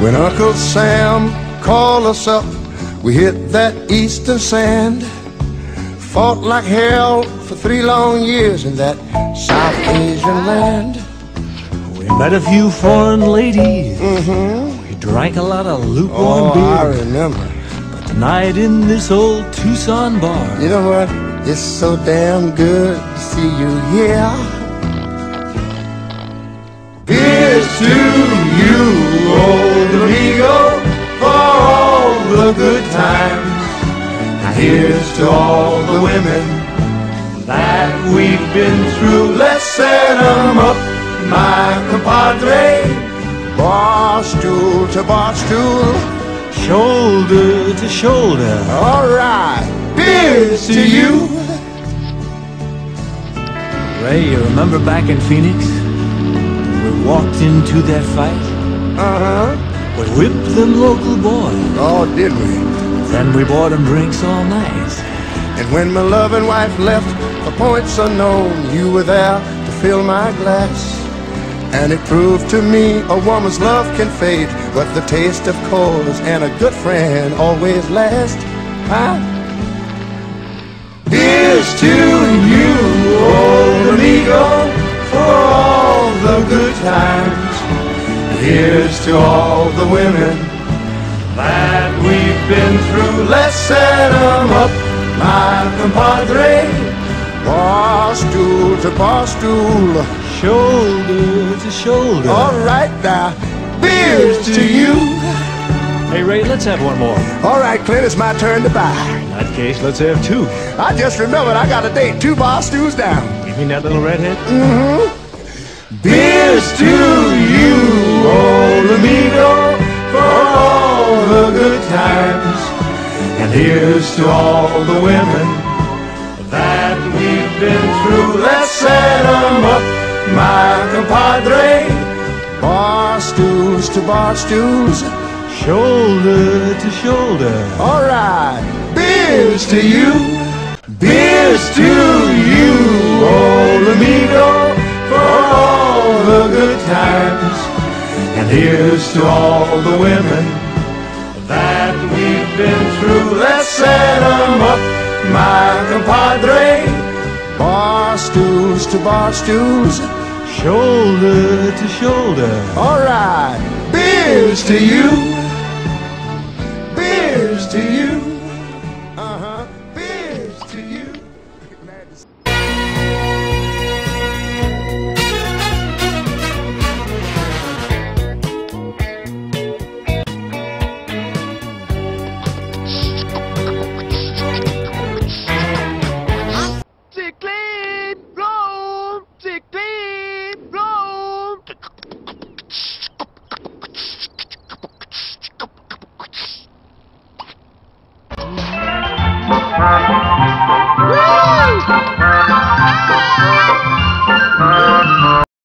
When Uncle Sam called us up, we hit that eastern sand. Fought like hell for three long years in that South Asian land. We met a few foreign ladies. We drank a lot of lukewarm Mm-hmm. Oh, I beer. remember. But tonight in this old Tucson bar, You know what? It's so damn good to see you here. Here's to you, here's to all the women that we've been through. Let's set 'em up, my compadre. Bar stool to bar stool. shoulder to shoulder. All right, here's to you. Ray, you remember back in Phoenix? We walked into that fight. Uh huh. We whipped them local boys. Oh, did we? Then we bought them drinks all night. And when my loving wife left for points unknown, you were there to fill my glass. And it proved to me a woman's love can fade, but the taste of Coors and a good friend always last. Huh? Here's to you, old amigo, for all the good times. Here's to all the women set 'em up, my compadre. Bar stool to bar stool. Shoulder to shoulder. All right now, beers to you. Hey, Ray, let's have one more. All right, Clint, it's my turn to buy. In that case, let's have two. I just remembered I got a date, two bar stools down. You mean that little redhead? Mm-hmm. Beers to you, old amigo, for all the good times. Here's to all the women that we've been through. Let's set 'em up, my compadre. Bar stools to bar stools. Shoulder to shoulder. All right, beers to you. Beers to you, old amigo, for all the good times. And here's to all the women that we've been through. Let's set 'em up, my compadre. Bar stools to bar stools. Shoulder to shoulder. All right, beers to you. Woo!